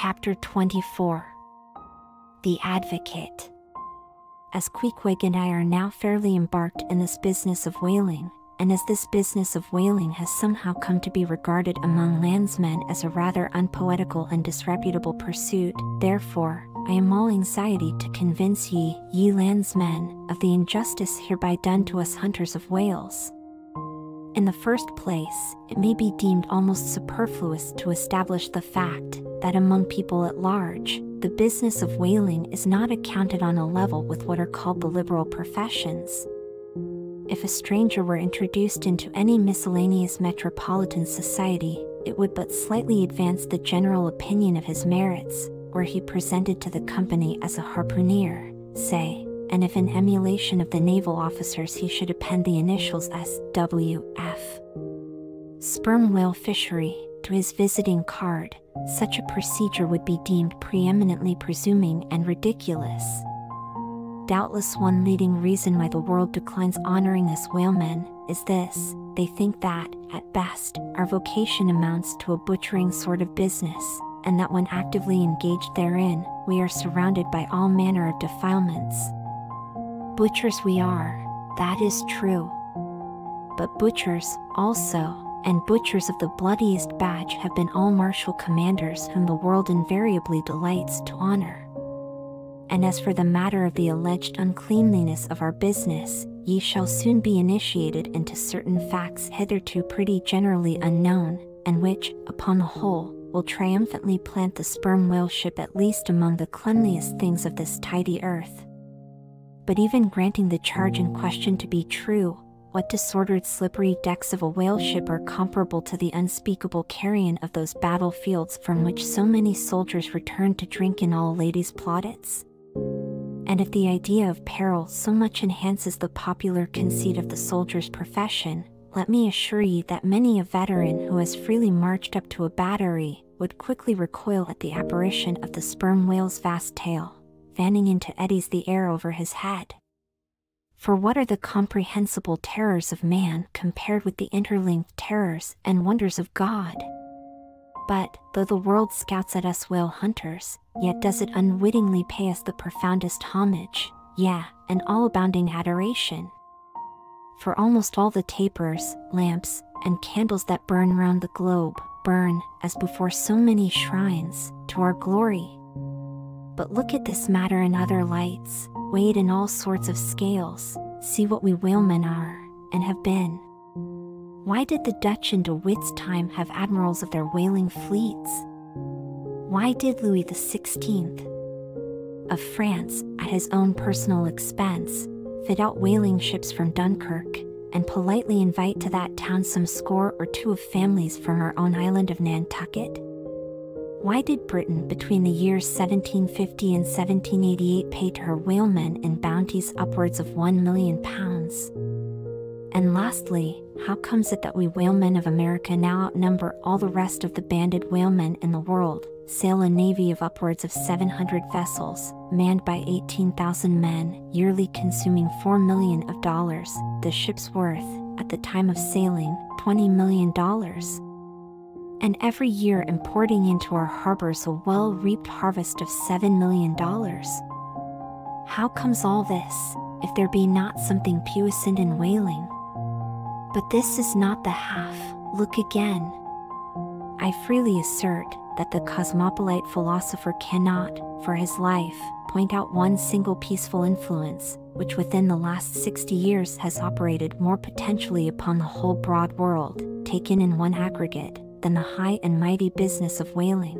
Chapter 24 The Advocate As Queequeg and I are now fairly embarked in this business of whaling, and as this business of whaling has somehow come to be regarded among landsmen as a rather unpoetical and disreputable pursuit, therefore, I am all anxiety to convince ye, ye landsmen, of the injustice hereby done to us hunters of whales. In the first place, it may be deemed almost superfluous to establish the fact that among people at large, the business of whaling is not accounted on a level with what are called the liberal professions. If a stranger were introduced into any miscellaneous metropolitan society, it would but slightly advance the general opinion of his merits, were he presented to the company as a harpooner, say, and if in emulation of the naval officers he should append the initials SWF. Sperm whale fishery, to his visiting card, such a procedure would be deemed preeminently presuming and ridiculous. Doubtless one leading reason why the world declines honoring us whalemen is this they think that, at best, our vocation amounts to a butchering sort of business, and that when actively engaged therein, we are surrounded by all manner of defilements. Butchers we are, that is true. But butchers, also, and butchers of the bloodiest batch have been all martial commanders whom the world invariably delights to honor. And as for the matter of the alleged uncleanliness of our business, ye shall soon be initiated into certain facts hitherto pretty generally unknown, and which, upon the whole, will triumphantly plant the sperm whale ship at least among the cleanliest things of this tidy earth. But even granting the charge in question to be true, what disordered slippery decks of a whale ship are comparable to the unspeakable carrion of those battlefields from which so many soldiers return to drink in all ladies' plaudits? And if the idea of peril so much enhances the popular conceit of the soldier's profession, let me assure you that many a veteran who has freely marched up to a battery would quickly recoil at the apparition of the sperm whale's vast tail, fanning into eddies the air over his head. For what are the comprehensible terrors of man compared with the interlinked terrors and wonders of God? But, though the world scouts at us whale hunters, yet does it unwittingly pay us the profoundest homage, yeah, and all abounding adoration for almost all the tapers, lamps, and candles that burn round the globe burn, as before so many shrines, to our glory. But look at this matter in other lights, weighed in all sorts of scales, see what we whalemen are, and have been. Why did the Dutch in De Witt's time have admirals of their whaling fleets? Why did Louis XVI of France, at his own personal expense, fit out whaling ships from Dunkirk, and politely invite to that town some score or two of families from our own island of Nantucket? Why did Britain between the years 1750 and 1788 pay to her whalemen in bounties upwards of one million pounds? And lastly, how comes it that we whalemen of America now outnumber all the rest of the banded whalemen in the world, sail a navy of upwards of 700 vessels, manned by 18,000 men, yearly consuming 4 million of dollars, the ship's worth, at the time of sailing, 20 million dollars. And every year importing into our harbors a well-reaped harvest of 7 million dollars. How comes all this, if there be not something puissant in whaling? But this is not the half, look again. I freely assert that the cosmopolite philosopher cannot, for his life, point out one single peaceful influence, which within the last 60 years has operated more potentially upon the whole broad world, taken in one aggregate, than the high and mighty business of whaling.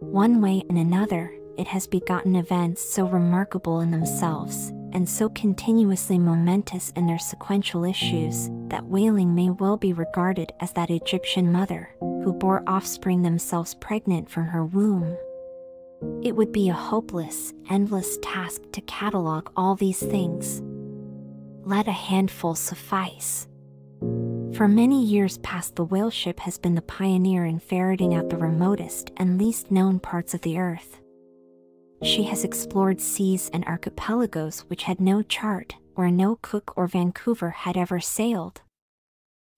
One way and another, it has begotten events so remarkable in themselves, and so continuously momentous in their sequential issues, that whaling may well be regarded as that Egyptian mother, who bore offspring themselves pregnant from her womb. It would be a hopeless, endless task to catalogue all these things. Let a handful suffice. For many years past, the whale ship has been the pioneer in ferreting out the remotest and least known parts of the earth. She has explored seas and archipelagos which had no chart, where no Cook or Vancouver had ever sailed.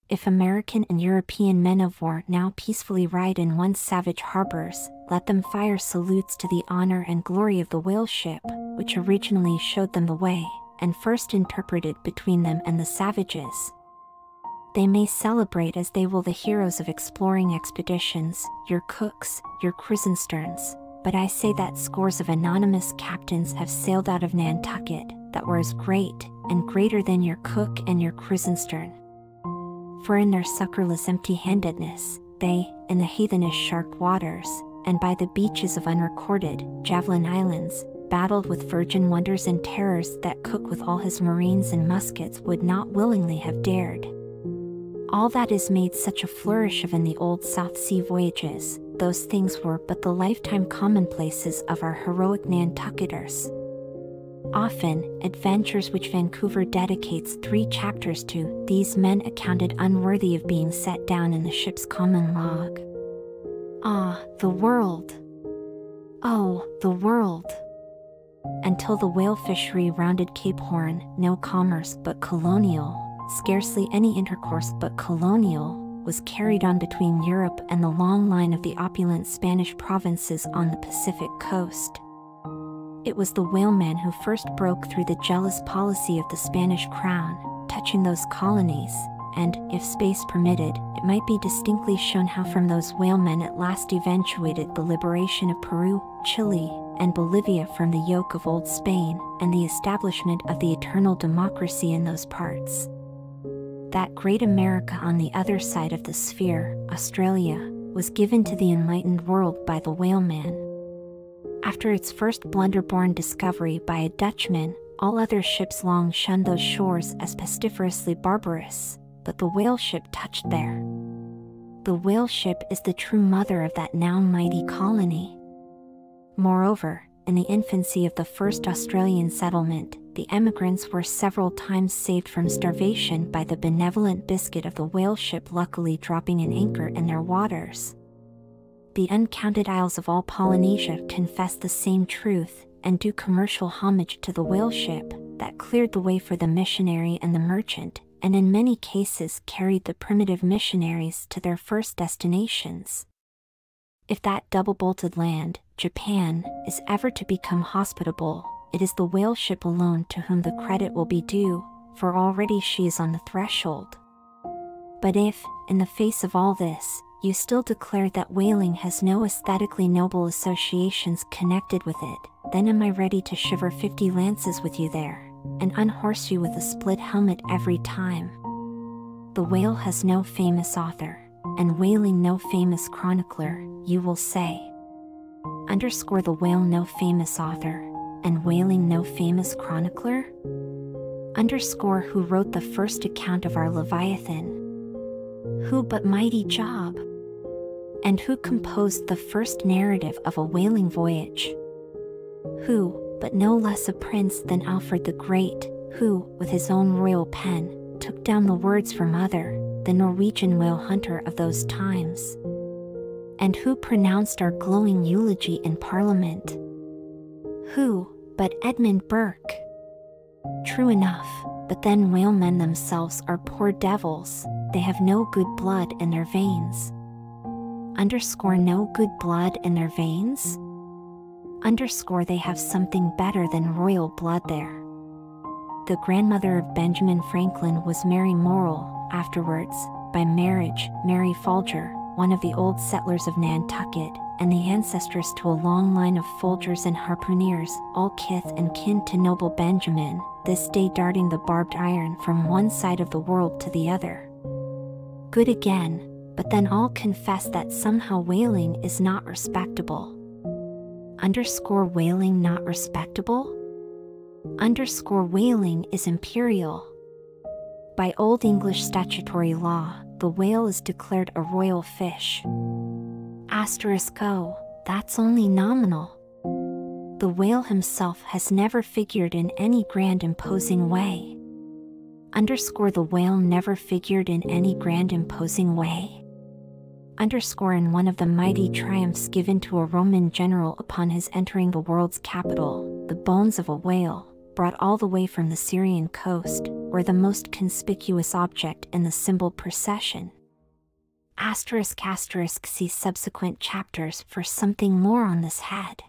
If American and European men of war now peacefully ride in once savage harbors, let them fire salutes to the honor and glory of the whale ship, which originally showed them the way, and first interpreted between them and the savages. They may celebrate as they will the heroes of exploring expeditions, your cooks, your Krusensterns, but I say that scores of anonymous captains have sailed out of Nantucket that were as great and greater than your cook and your Krusenstern. For in their succorless empty handedness, they, in the heathenish shark waters, and by the beaches of unrecorded Javelin Islands, battled with virgin wonders and terrors that Cook with all his marines and muskets would not willingly have dared. All that is made such a flourish of in the old South Sea voyages, those things were but the lifetime commonplaces of our heroic Nantucketers. Often, adventures which Vancouver dedicates three chapters to, these men accounted unworthy of being set down in the ship's common log. Ah, the world! Oh, the world! Until the whale fishery rounded Cape Horn, no commerce but colonial, scarcely any intercourse but colonial, was carried on between Europe and the long line of the opulent Spanish provinces on the Pacific coast. It was the whaleman who first broke through the jealous policy of the Spanish crown, touching those colonies, and, if space permitted, it might be distinctly shown how from those whalemen at last eventuated the liberation of Peru, Chile, and Bolivia from the yoke of old Spain, and the establishment of the eternal democracy in those parts. That great America on the other side of the sphere, Australia, was given to the enlightened world by the whaleman. After its first blunder-born discovery by a Dutchman, all other ships long shunned those shores as pestiferously barbarous, but the whale ship touched there. The whale ship is the true mother of that now mighty colony. Moreover, in the infancy of the first Australian settlement, the emigrants were several times saved from starvation by the benevolent biscuit of the whale ship luckily dropping an anchor in their waters the uncounted isles of all Polynesia confess the same truth and do commercial homage to the whale ship that cleared the way for the missionary and the merchant, and in many cases carried the primitive missionaries to their first destinations. If that double bolted land, Japan, is ever to become hospitable, it is the whale ship alone to whom the credit will be due, for already she is on the threshold. But if, in the face of all this, you still declare that whaling has no aesthetically noble associations connected with it, then am I ready to shiver fifty lances with you there, and unhorse you with a split helmet every time. The whale has no famous author, and whaling no famous chronicler, you will say. Underscore the whale no famous author, and whaling no famous chronicler? Underscore who wrote the first account of our Leviathan. Who but mighty Job? and who composed the first narrative of a whaling voyage. Who, but no less a prince than Alfred the Great, who, with his own royal pen, took down the words from Other, the Norwegian whale hunter of those times. And who pronounced our glowing eulogy in Parliament? Who, but Edmund Burke? True enough, but then whalemen themselves are poor devils, they have no good blood in their veins underscore no good blood in their veins? Underscore they have something better than royal blood there. The grandmother of Benjamin Franklin was Mary Morrel, afterwards, by marriage, Mary Folger, one of the old settlers of Nantucket, and the ancestress to a long line of Folgers and harpooneers, all kith and kin to noble Benjamin, this day darting the barbed iron from one side of the world to the other. Good again, but then all confess that somehow whaling is not respectable. Underscore whaling not respectable? Underscore whaling is imperial. By Old English statutory law, the whale is declared a royal fish. Asterisk O, that's only nominal. The whale himself has never figured in any grand imposing way. Underscore the whale never figured in any grand imposing way underscore in one of the mighty triumphs given to a Roman general upon his entering the world's capital, the bones of a whale, brought all the way from the Syrian coast, were the most conspicuous object in the symbol procession. Asterisk asterisk see subsequent chapters for something more on this head.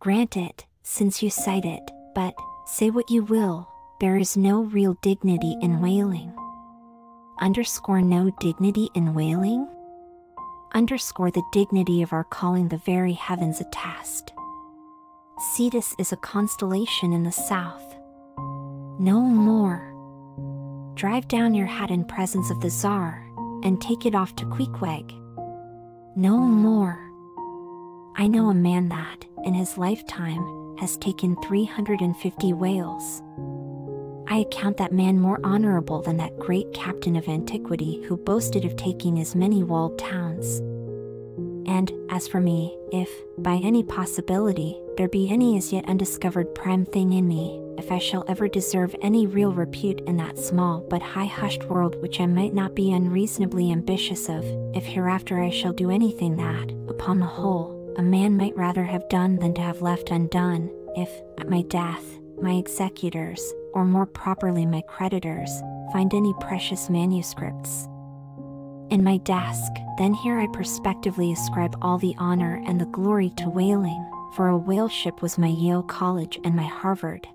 Grant it, since you cite it, but, say what you will, there is no real dignity in whaling. Underscore no dignity in whaling? Underscore the dignity of our calling the very heavens attest. Cetus is a constellation in the south. No more. Drive down your hat in presence of the Tsar, and take it off to Queequeg. No more. I know a man that, in his lifetime, has taken 350 whales. I account that man more honorable than that great captain of antiquity who boasted of taking as many walled towns. And, as for me, if, by any possibility, there be any as yet undiscovered prime thing in me, if I shall ever deserve any real repute in that small but high hushed world which I might not be unreasonably ambitious of, if hereafter I shall do anything that, upon the whole, a man might rather have done than to have left undone, if, at my death, my executors, or more properly my creditors, find any precious manuscripts. In my desk, then here I prospectively ascribe all the honor and the glory to whaling, for a whale ship was my Yale College and my Harvard,